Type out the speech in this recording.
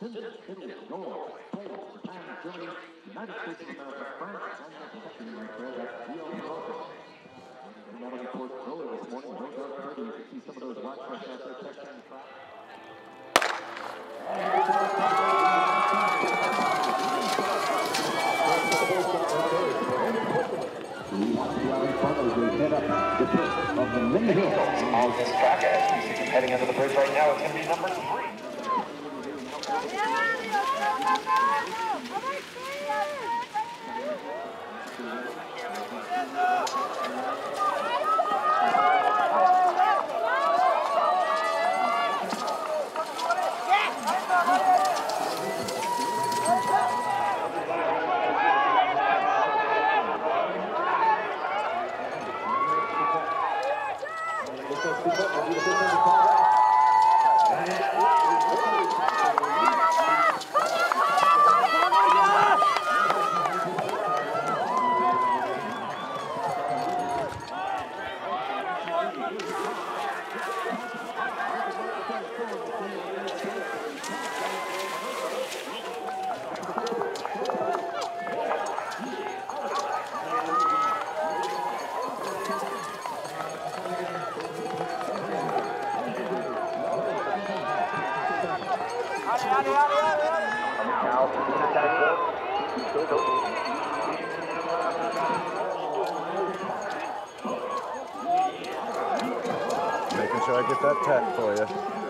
States of the morning. No doubt, Kirby, you track. As him heading into the bridge right now, it's going to be number Now, attack Making sure I get that tech for you.